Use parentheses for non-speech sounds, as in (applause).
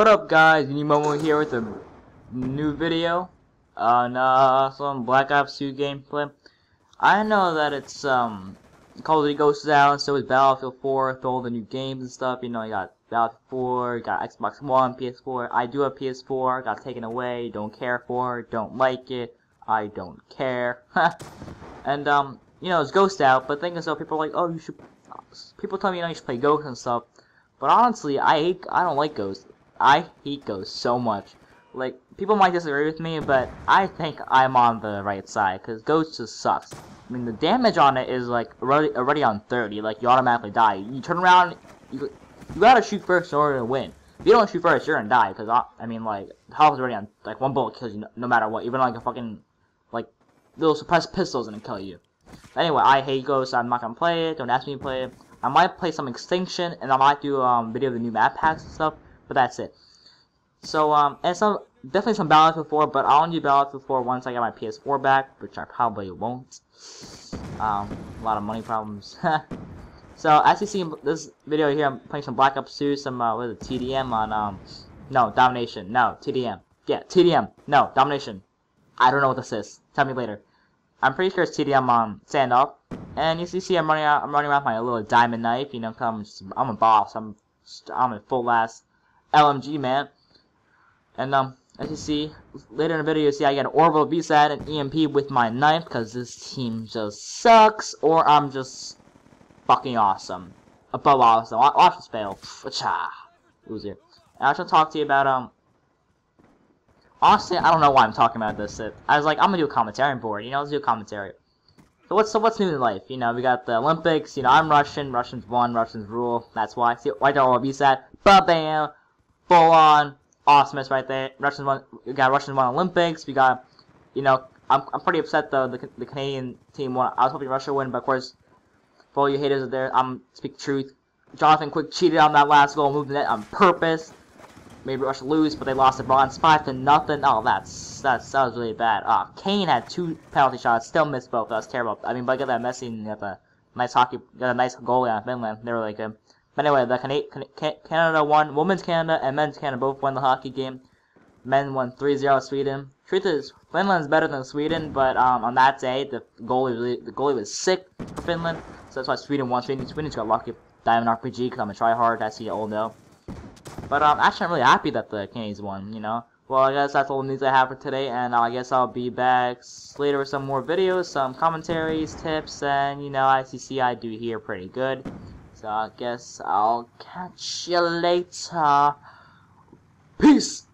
What up guys, Momo here with a new video on uh, some Black Ops 2 gameplay. I know that it's um Call of Duty Ghosts out, so is Battlefield 4 with all the new games and stuff. You know, you got Battlefield 4, you got Xbox One, PS4. I do have PS4, got taken away, don't care for don't like it, I don't care. (laughs) and um, you know, it's Ghost out, but is though, people are like, oh, you should. People tell me you know you should play Ghost and stuff. But honestly, I hate. I don't like Ghost. I hate ghosts so much. Like, people might disagree with me, but I think I'm on the right side, because ghosts just sucks. I mean, the damage on it is, like, already, already on 30, like, you automatically die. You turn around, you, you gotta shoot first in order to win. If you don't shoot first, you're gonna die, because, I, I mean, like, health is already on, like, one bullet kills you no, no, matter what, even, like, a fucking, like, little suppressed pistol's gonna kill you. Anyway, I hate ghosts. I'm not gonna play it, don't ask me to play it. I might play some Extinction, and I might do, um, video of the new map packs and stuff, but that's it. So, um, and some, definitely some Battlefield 4, but I'll do Battlefield 4 once I get my PS4 back, which I probably won't. Um, a lot of money problems. (laughs) so, as you see in this video here, I'm playing some Black Ops 2, some, uh, is it, TDM on, um, no, Domination, no, TDM. Yeah, TDM, no, Domination. I don't know what this is. Tell me later. I'm pretty sure it's TDM on Standoff. And as you see, I'm running out, I'm running around with my little diamond knife, you know, I'm, just, I'm a boss, I'm, I'm a full-ass LMG man. And um, as you see, later in the video, you see I get an Orbital VSAT and EMP with my knife because this team just sucks, or I'm just fucking awesome. Above awesome. Watch this fail. Cha. Loser. And I should talk to you about, um, honestly, I don't know why I'm talking about this. I was like, I'm gonna do a commentary board, you know, let's do a commentary. So what's so what's new in life? You know, we got the Olympics. You know, I'm Russian. Russians won. Russians rule. That's why. See, why don't all VSAT? Ba bam, full on awesomeness right there. Russians won. We got Russians won Olympics. We got, you know, I'm, I'm pretty upset though. The, the Canadian team won. I was hoping Russia win, but of course, for all you haters out there, I'm speak truth. Jonathan Quick cheated on that last goal, moved the net on purpose. Maybe Russia lose, but they lost the bronze five to nothing. Oh, that's that's that was really bad. Ah, oh, Kane had two penalty shots, still missed both. That was terrible. I mean, but I got that Messi and got the nice hockey, got a nice goalie on Finland. They were really good. But anyway, the Can Canada won. Women's Canada and men's Canada both won the hockey game. Men won 3-0 Sweden. Truth is, Finland's better than Sweden, but um, on that day, the goalie really, the goalie was sick for Finland, so that's why Sweden won. Sweden, Sweden's got lucky. Diamond RPG because I'm a tryhard, as you all know. But um, actually, I'm actually really happy that the Canadians won. You know. Well, I guess that's all the news I have for today, and I guess I'll be back later with some more videos, some commentaries, tips, and you know, ICC I do here pretty good. So I guess I'll catch you later. Peace!